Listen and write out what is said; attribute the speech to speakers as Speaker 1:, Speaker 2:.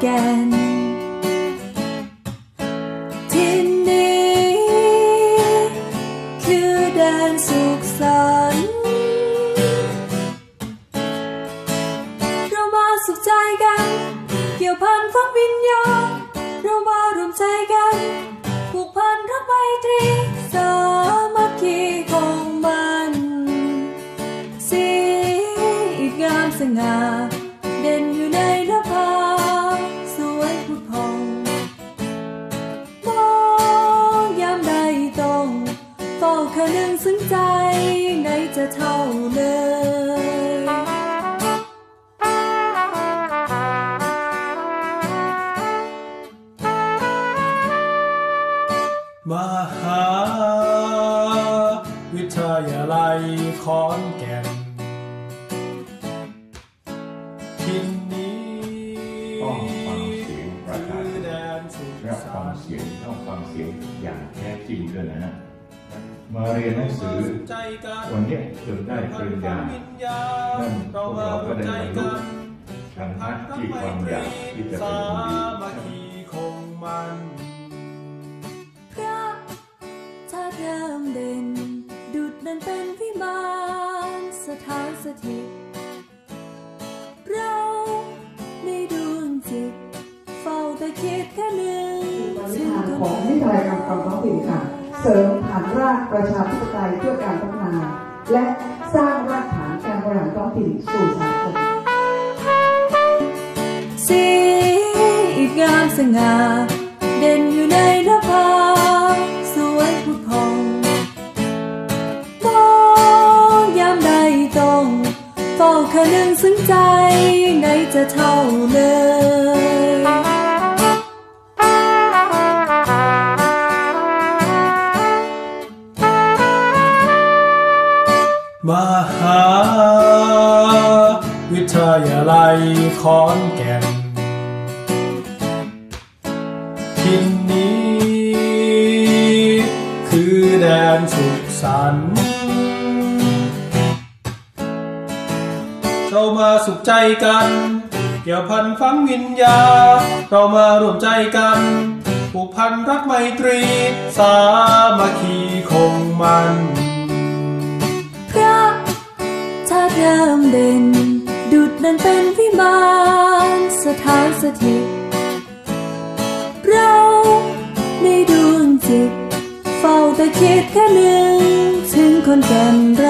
Speaker 1: แก่นที่นี้คือแดนสุขสันต์เรามาสุขใจกันเกี่ยวพันฝังวิญญาณเรามารวมใจกันผูกพันรักไมตรีสามัคคีของมันสีอีกงามสง่า เฝ้าคะนึงซึ้งใจยังไงจะเท่าเลย
Speaker 2: มหาวิทยาลัยขอนแก่นที่นี้
Speaker 3: ต้องฟังเสียงประชาช
Speaker 2: คือนแดนสุข
Speaker 3: และ
Speaker 2: สั
Speaker 3: ฟัง
Speaker 2: นต์
Speaker 3: เสียงต้องฟังเสียงอย่างแท้จริงด้วยนะฮะ มาเรียนหนังสือ วันนี้จนได้ปริญญานั่นพ
Speaker 2: เรา
Speaker 3: วกเราก็ได้บรรลุ
Speaker 2: กัน
Speaker 3: ฉันทะที่ความอยากที่จะเป็นคนดี
Speaker 2: สามัคคีคงมัน
Speaker 1: พระชาติเริ่มเด่น ดุดนั้นเป็นวิมานสถานสถิตเราในดวงจิต เฝ้าแต่คิดแค่หนึ่งซึ่ง
Speaker 4: ของไม่ทายคำความท้องถิ่นค่ะ เสริมฐานรากประชาธิปไตยเพื่อการพัฒนา และสร้างรากฐานการบริหารท้องถิ่นสู่สังคม
Speaker 1: สีอีกงามสง่าเด่นอยู่ในนภาสวยผุดพองมองยามใดต้องเฝ้าคะนึงซึ้งใจยังไงจะเท่าเลย
Speaker 2: มหาวิทยาลัยขอนแก่นที่นี้คือแดนสุขสันต์เรามาสุขใจกัน เกี่ยวพันฝังวิญญา เรามารวมใจกันผูกพันรักไมตรี สามัคคีคงมัน
Speaker 1: ชาติเริ่มเด่น ดุดนั้นเป็นวิมานสถานสถิต เราในดวงจิต เฝ้าแต่คิดแค่หนึ่ง ถึงคนแก่นเรา